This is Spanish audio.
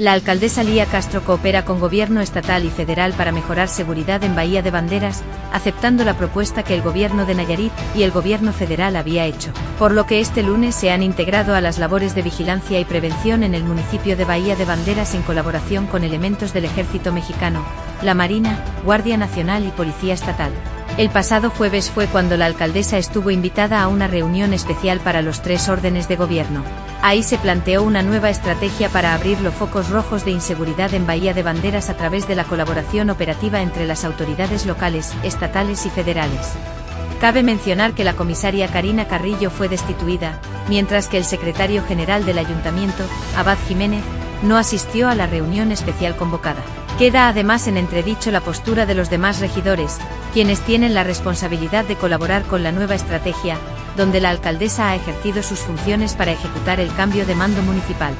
La alcaldesa Lía Castro coopera con gobierno estatal y federal para mejorar seguridad en Bahía de Banderas, aceptando la propuesta que el gobierno de Nayarit y el gobierno federal había hecho, por lo que este lunes se han integrado a las labores de vigilancia y prevención en el municipio de Bahía de Banderas en colaboración con elementos del ejército mexicano, la Marina, Guardia Nacional y Policía Estatal. El pasado jueves fue cuando la alcaldesa estuvo invitada a una reunión especial para los tres órdenes de gobierno. Ahí se planteó una nueva estrategia para abrir los focos rojos de inseguridad en Bahía de Banderas a través de la colaboración operativa entre las autoridades locales, estatales y federales. Cabe mencionar que la comisaria Karina Carrillo fue destituida, mientras que el secretario general del ayuntamiento, Abad Jiménez, no asistió a la reunión especial convocada. Queda además en entredicho la postura de los demás regidores, quienes tienen la responsabilidad de colaborar con la nueva estrategia, donde la alcaldesa ha ejercido sus funciones para ejecutar el cambio de mando municipal.